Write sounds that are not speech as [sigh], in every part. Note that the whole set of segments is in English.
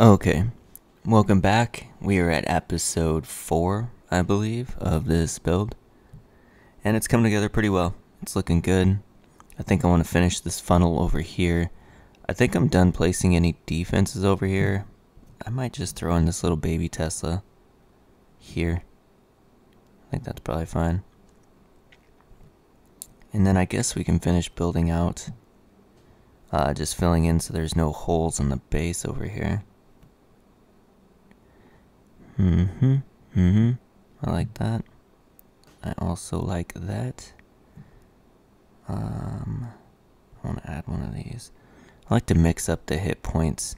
Okay, welcome back. We are at episode 4, I believe, of this build. And it's coming together pretty well. It's looking good. I think I want to finish this funnel over here. I think I'm done placing any defenses over here. I might just throw in this little baby Tesla here. I think that's probably fine. And then I guess we can finish building out. Uh, just filling in so there's no holes in the base over here. Mm-hmm. Mm-hmm. I like that. I also like that. Um, I want to add one of these. I like to mix up the hit points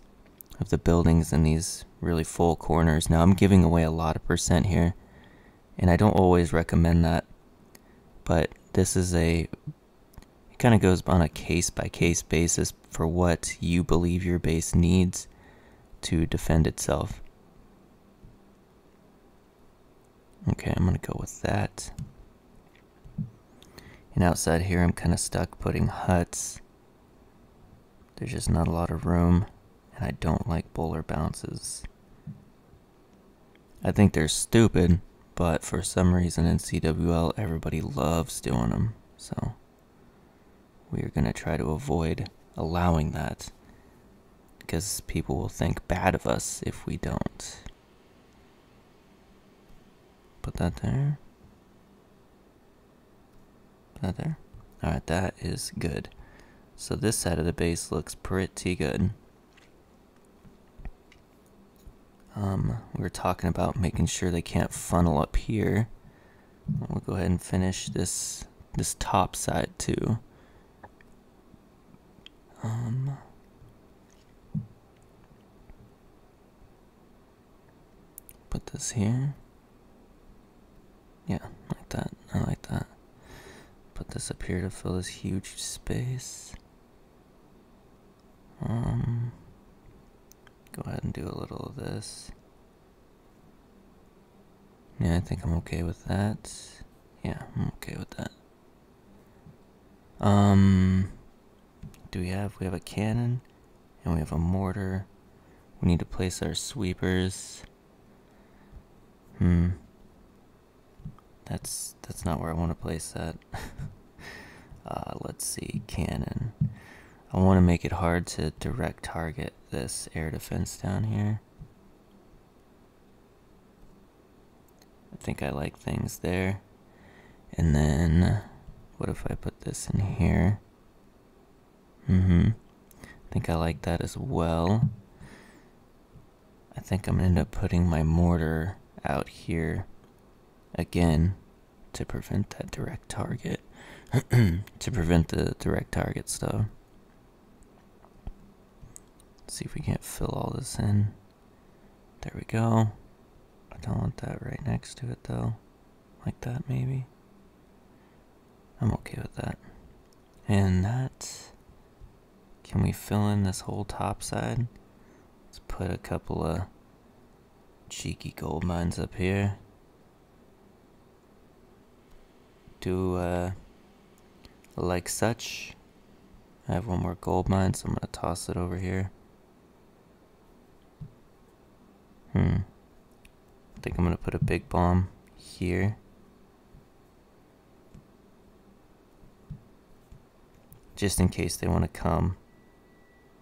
of the buildings in these really full corners. Now I'm giving away a lot of percent here, and I don't always recommend that, but this is a, it kind of goes on a case by case basis for what you believe your base needs to defend itself. Okay, I'm gonna go with that. And outside here, I'm kind of stuck putting huts. There's just not a lot of room, and I don't like bowler bounces. I think they're stupid, but for some reason in CWL, everybody loves doing them. So we are gonna try to avoid allowing that because people will think bad of us if we don't. Put that there. Put that there. Alright, that is good. So this side of the base looks pretty good. Um, we were talking about making sure they can't funnel up here. We'll go ahead and finish this this top side too. Um, put this here. Yeah, like that. I like that. Here to fill this huge space. Um, go ahead and do a little of this. Yeah, I think I'm okay with that. Yeah, I'm okay with that. Um, do we have? We have a cannon, and we have a mortar. We need to place our sweepers. Hmm. That's that's not where I want to place that. [laughs] uh, let's see, cannon. I want to make it hard to direct target this air defense down here. I think I like things there. And then, what if I put this in here? Mm-hmm. I think I like that as well. I think I'm gonna end up putting my mortar out here again to prevent that direct target. [clears throat] to prevent the direct target stuff. Let's see if we can't fill all this in. There we go. I don't want that right next to it though. Like that maybe. I'm okay with that. And that. Can we fill in this whole top side? Let's put a couple of cheeky gold mines up here. Do uh, like such. I have one more gold mine, so I'm gonna toss it over here. Hmm. I think I'm gonna put a big bomb here. Just in case they want to come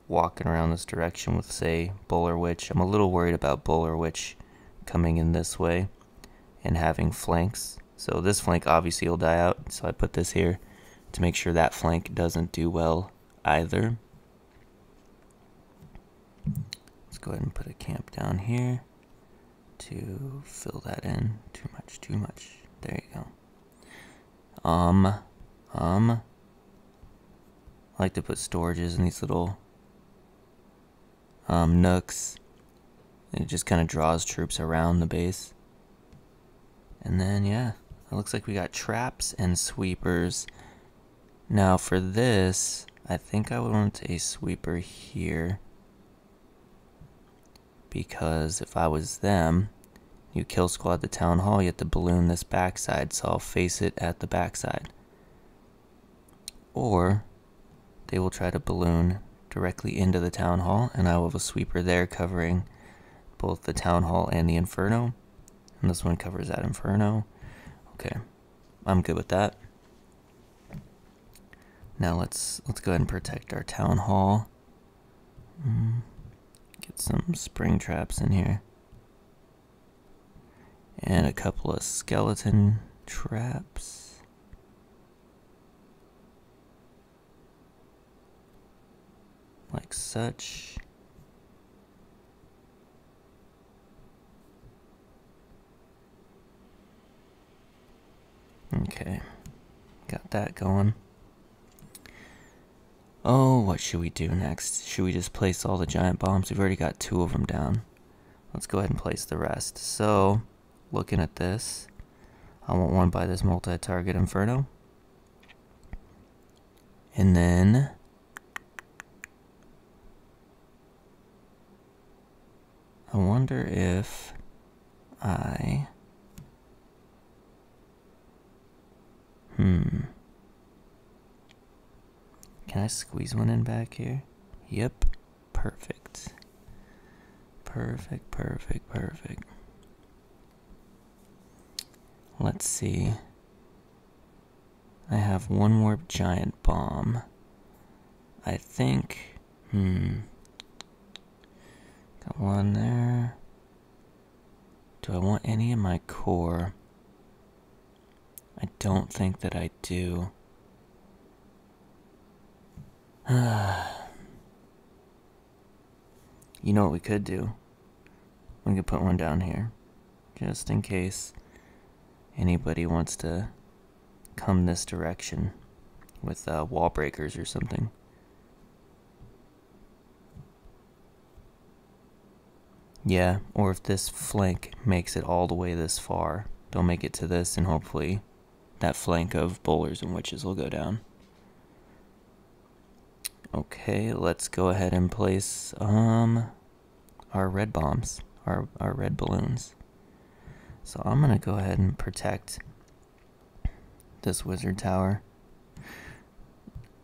walking around this direction with, say, Bowitch. I'm a little worried about Bowitch coming in this way and having flanks. So this flank obviously will die out, so I put this here to make sure that flank doesn't do well either. Let's go ahead and put a camp down here to fill that in. Too much, too much. There you go. Um, um, I like to put storages in these little um, nooks. It just kind of draws troops around the base. And then, yeah, it looks like we got traps and sweepers. Now for this, I think I want a sweeper here. Because if I was them, you kill squad the town hall, you have to balloon this backside, so I'll face it at the backside. Or they will try to balloon directly into the town hall, and I will have a sweeper there covering both the town hall and the inferno. And this one covers that inferno. Okay, I'm good with that. Now let's let's go ahead and protect our town hall. Mm, get some spring traps in here. And a couple of skeleton traps. Like such. Okay, got that going. Oh, what should we do next? Should we just place all the giant bombs? We've already got two of them down. Let's go ahead and place the rest. So, looking at this, I want one by this multi-target inferno. And then I wonder if I Hmm. Can I squeeze one in back here? Yep. Perfect. Perfect, perfect, perfect. Let's see. I have one more giant bomb. I think. Hmm. Got one there. Do I want any in my core? I don't think that I do. [sighs] you know what we could do? We could put one down here. Just in case anybody wants to come this direction with uh, wall breakers or something. Yeah, or if this flank makes it all the way this far, they'll make it to this and hopefully that flank of bowlers and witches will go down. Okay, let's go ahead and place um our red bombs, our our red balloons. So I'm gonna go ahead and protect this wizard tower.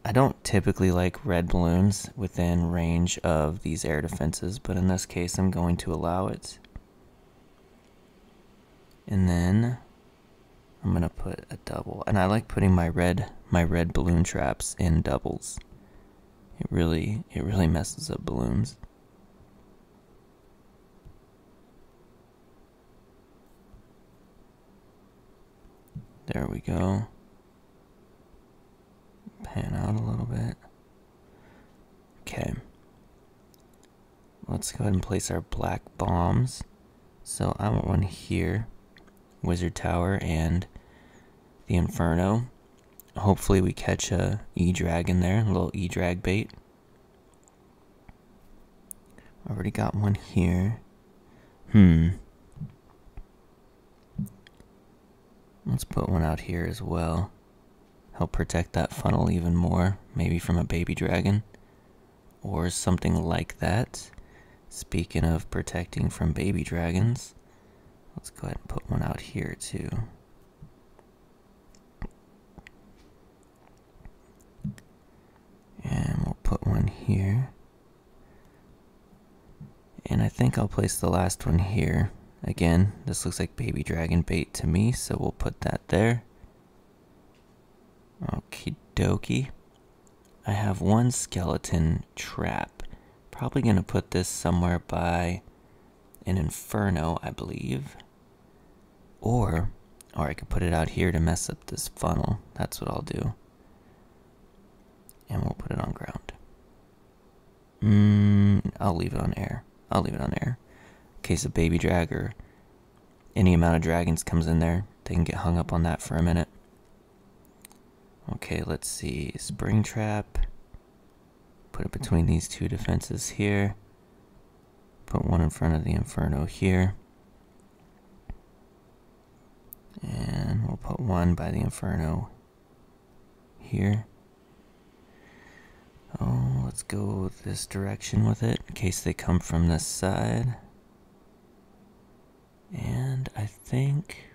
I don't typically like red balloons within range of these air defenses, but in this case I'm going to allow it. And then I'm gonna put a double. And I like putting my red my red balloon traps in doubles. It really it really messes up balloons. There we go. Pan out a little bit. Okay. Let's go ahead and place our black bombs. So I want one here, Wizard Tower, and the Inferno. Hopefully we catch a E-Dragon there, a little E-Drag bait. Already got one here. Hmm. Let's put one out here as well. Help protect that funnel even more, maybe from a baby dragon or something like that. Speaking of protecting from baby dragons, let's go ahead and put one out here too. And we'll put one here. And I think I'll place the last one here. Again, this looks like baby dragon bait to me, so we'll put that there. Okie dokie. I have one skeleton trap. Probably gonna put this somewhere by an inferno, I believe. Or, or I could put it out here to mess up this funnel. That's what I'll do. And we'll put it on ground. Mm, I'll leave it on air. I'll leave it on air. In case a baby drag or any amount of dragons comes in there, they can get hung up on that for a minute. Okay, let's see. Spring trap. Put it between these two defenses here. Put one in front of the inferno here. And we'll put one by the Inferno here. Oh, let's go this direction with it in case they come from this side. And I think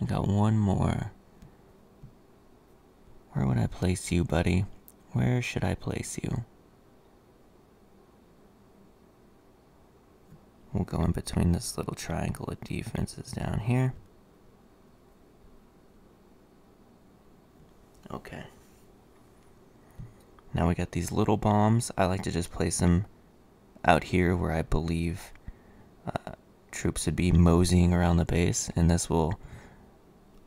I got one more. Where would I place you, buddy? Where should I place you? We'll go in between this little triangle of defenses down here. Okay. Now we got these little bombs. I like to just place them out here where I believe uh, troops would be moseying around the base, and this will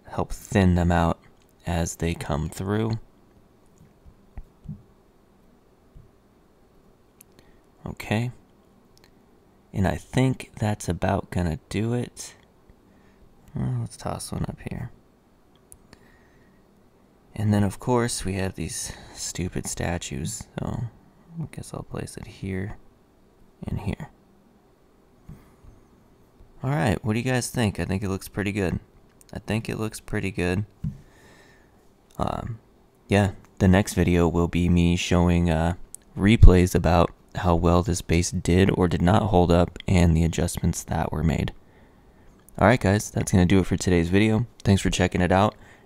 help thin them out as they come through. Okay. And I think that's about gonna do it. Well, let's toss one up here. And then, of course, we have these stupid statues. So I guess I'll place it here and here. Alright, what do you guys think? I think it looks pretty good. I think it looks pretty good. Um, yeah, the next video will be me showing uh, replays about how well this base did or did not hold up and the adjustments that were made. Alright guys, that's going to do it for today's video. Thanks for checking it out,